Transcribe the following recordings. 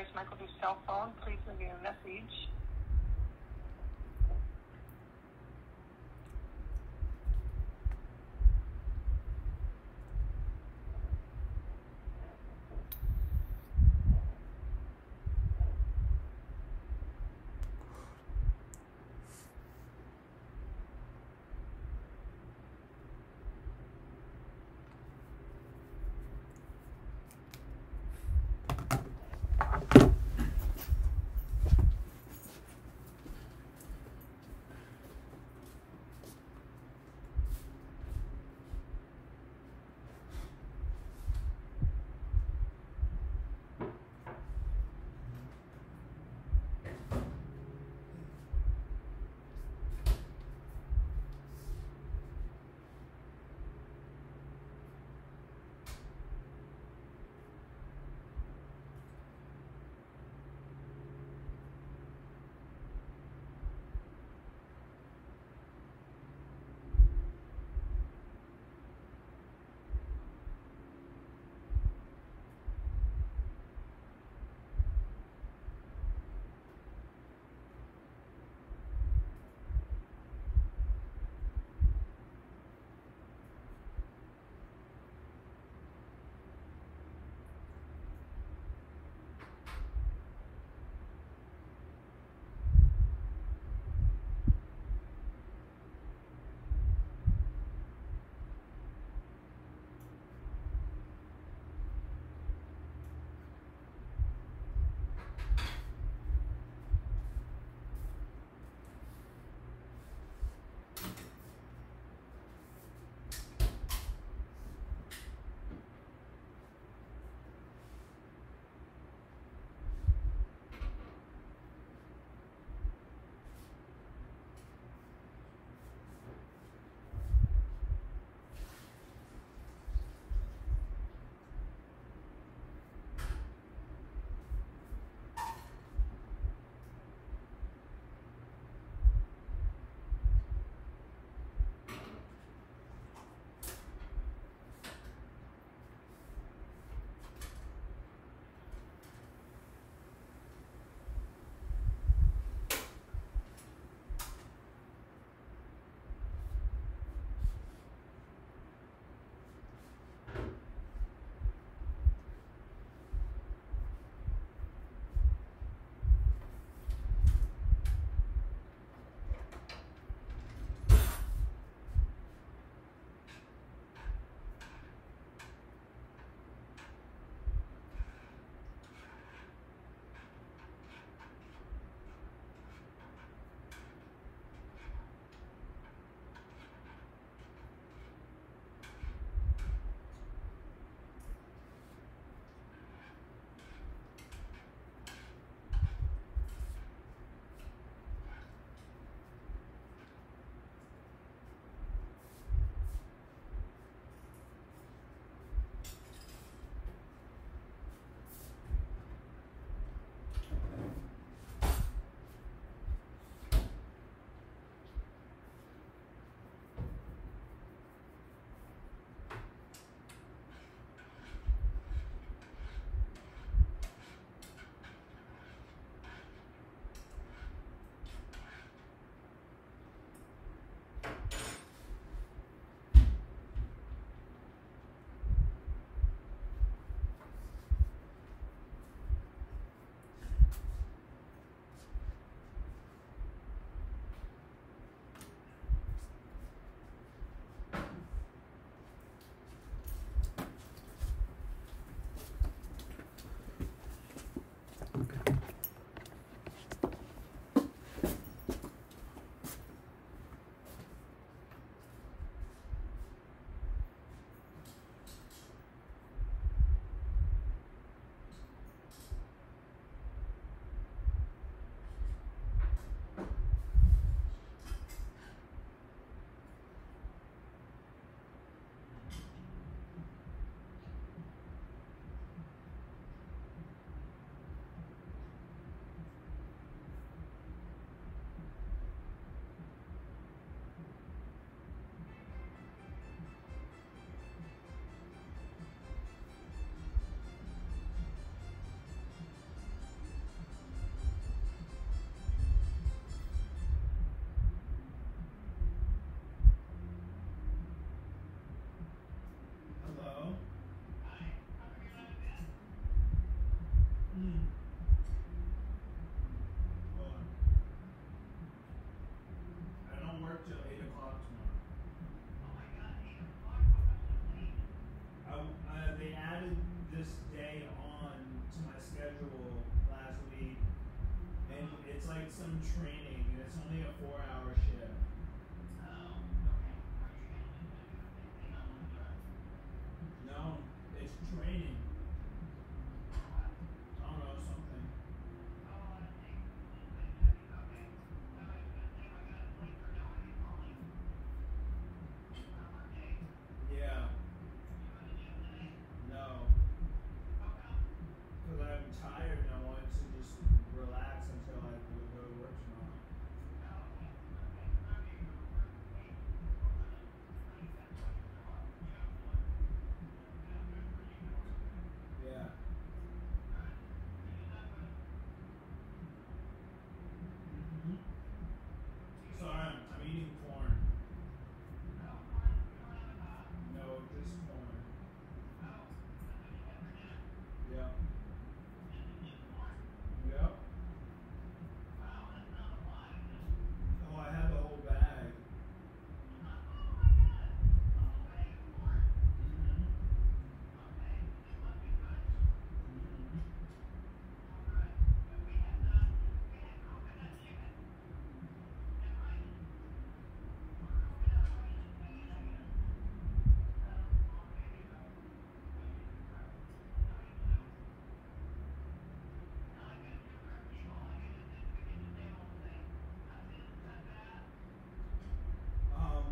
trace Michael to cell phone. Please leave me a message. Some training, and it's only a four-hour shift. No, it's training. I don't know something. Yeah. No. Because I'm tired and I want to just relax until I go go to work tomorrow. Yeah. hmm Sorry, I'm, I'm eating corn. No, just corn. Yep. Yep. Oh, I had the whole bag. Mhm. Mhm. Um,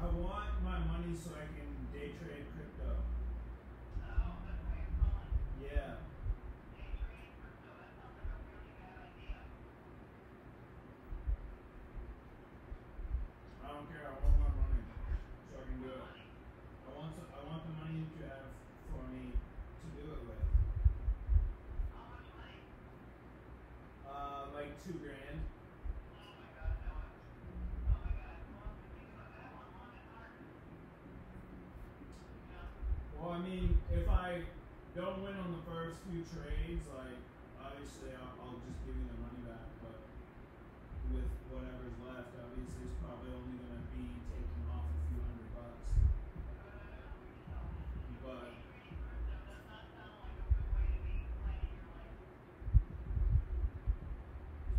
I want so I can day trade crypto. Yeah. I don't care. I want my money so I can do it. I want to, I want the money that you have for me to do it with. Uh, like two grand. Well, I mean, if I don't win on the first few trades, like obviously I'll, I'll just give you the money back. But with whatever's left, obviously it's probably only gonna be taking off a few hundred bucks. But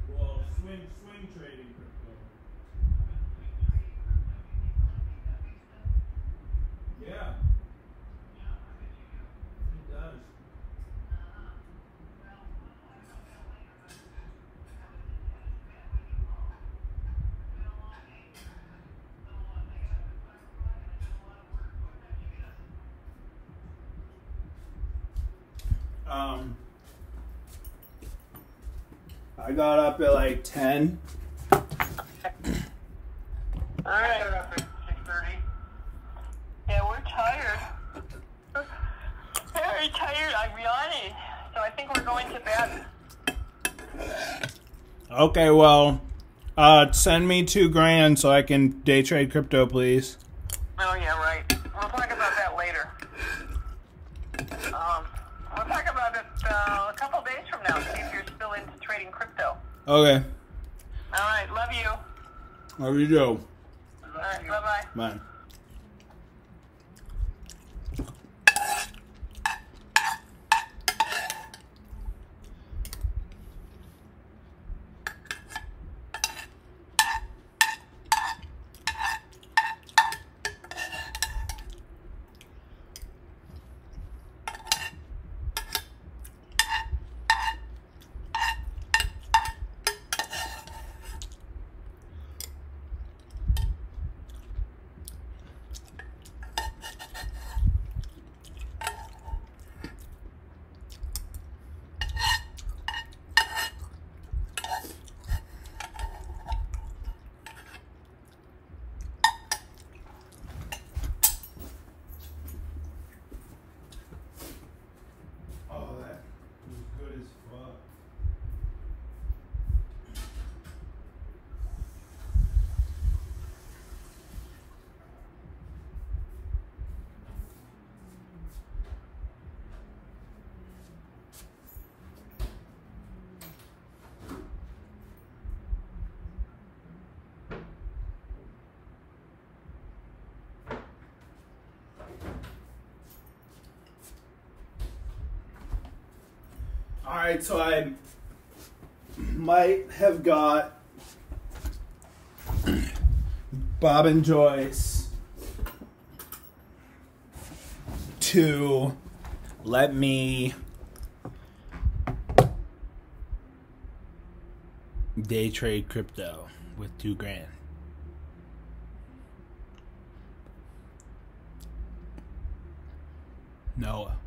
well, swing swing trading crypto. Yeah. It does. Um, I got up at like ten. All right. up at six thirty. Yeah, we're tired. Very tired. I'm yawning. So I think we're going to bed. Okay, well, uh, send me two grand so I can day trade crypto, please. Oh yeah, right. Uh, a couple days from now. See if you're still into trading crypto. Okay, All right. Love you. love you, Joe. All right. Bye bye. All right, so I might have got Bob and Joyce to let me day trade crypto with two grand. Noah.